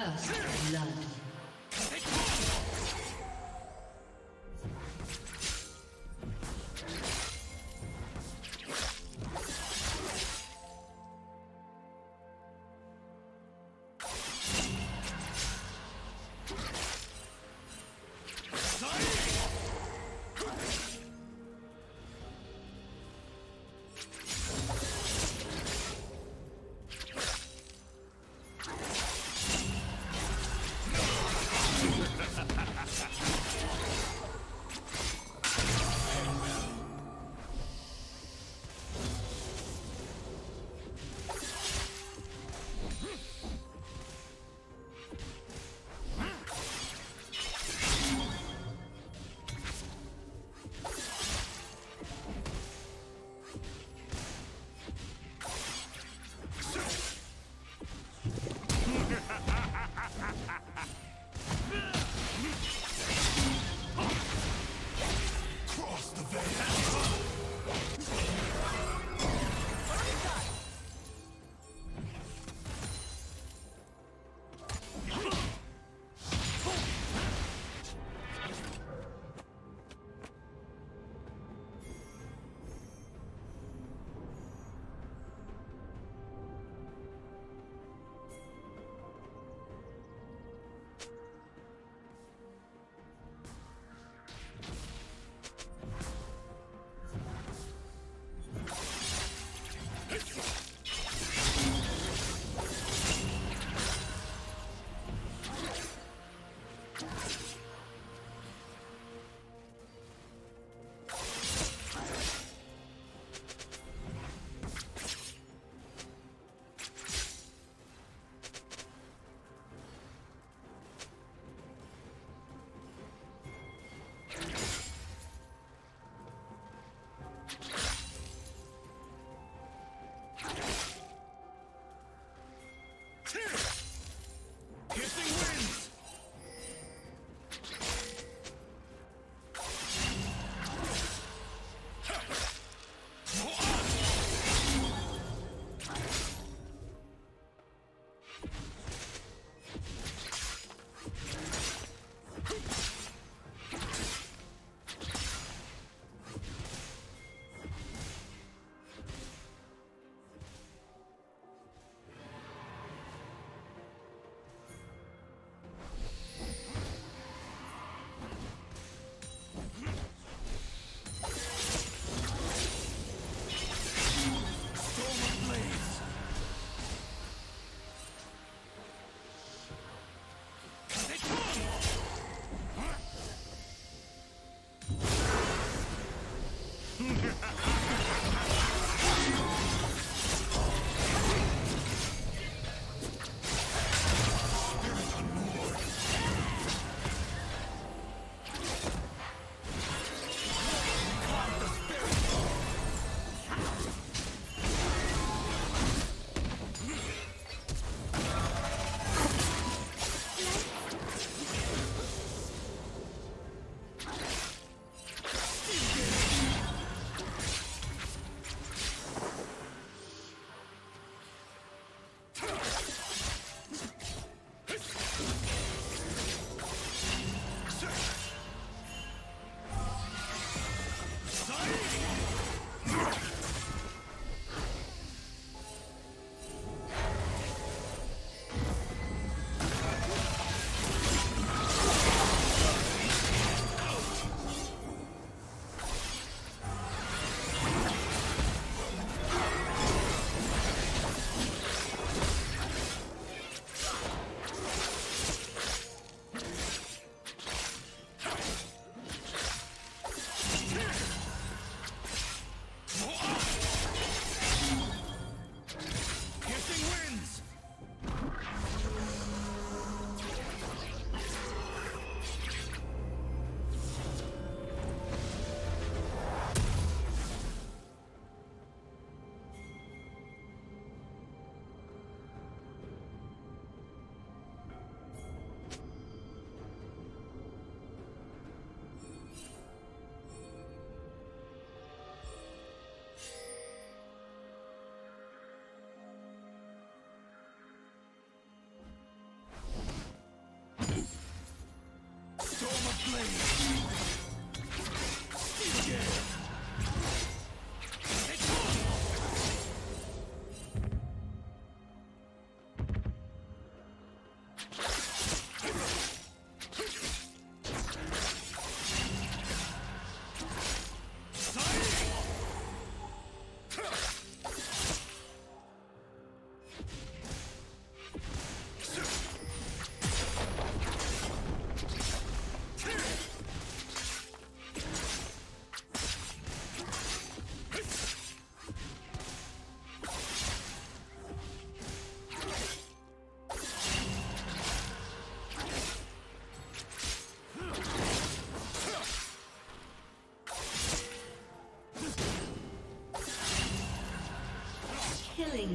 First blood. storm ablaze.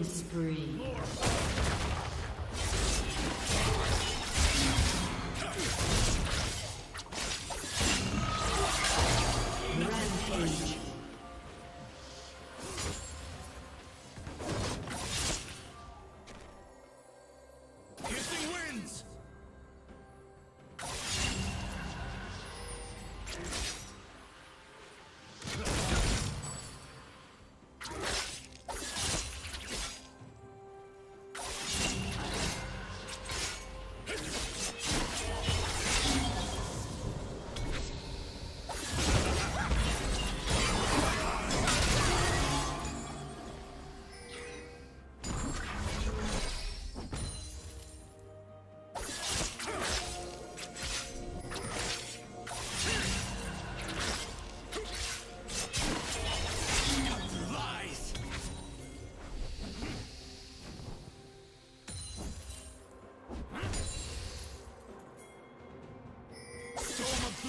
Spree.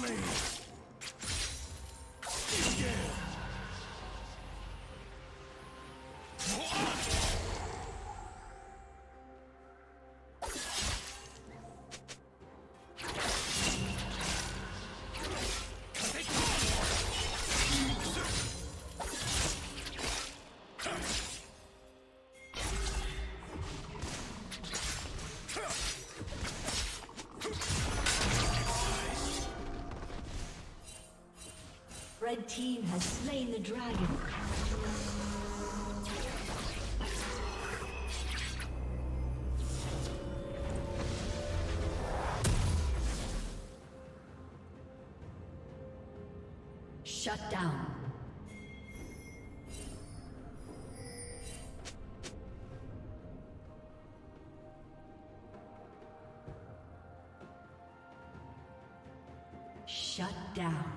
Red has slain the dragon. Shut down. Shut down.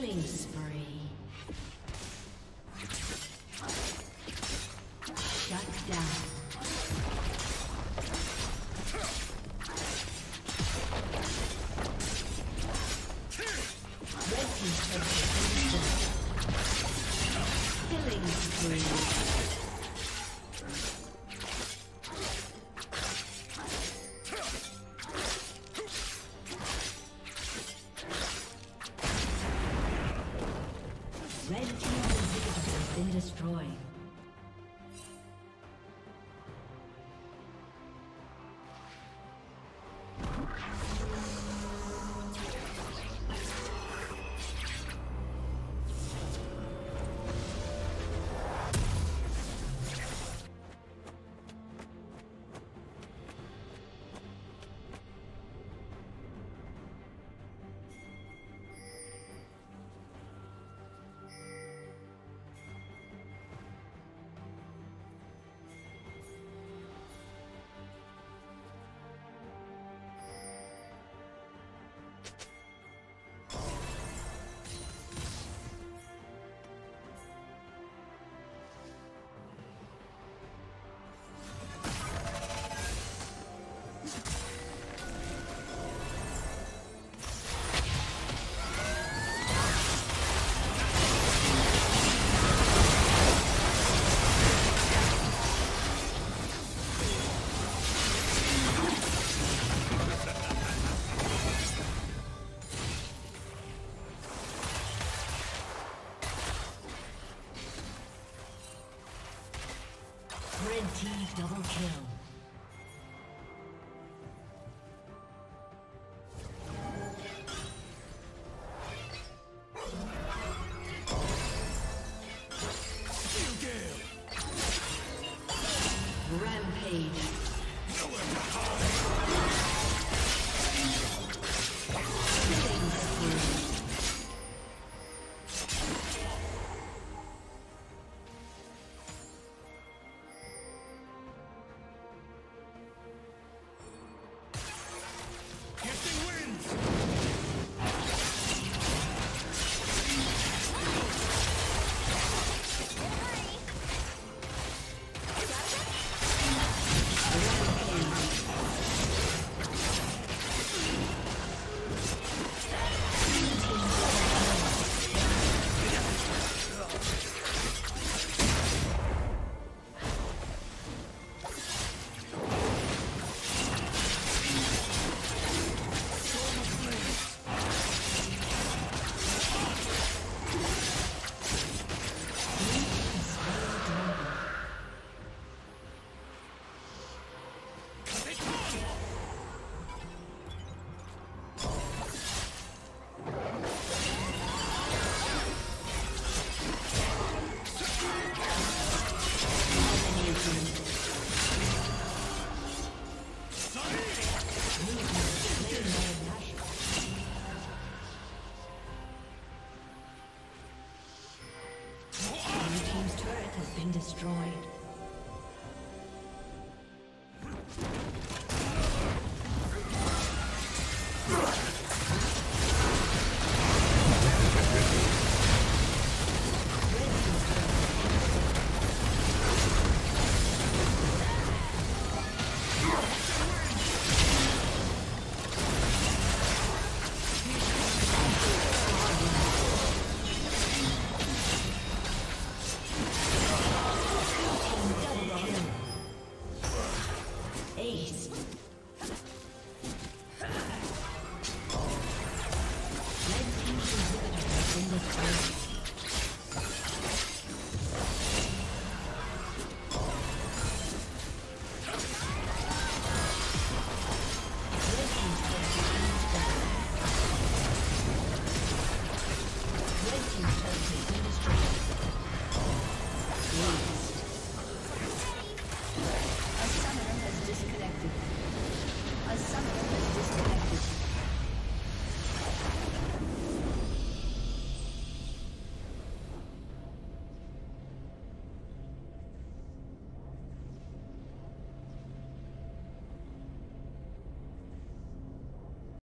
Killing spree.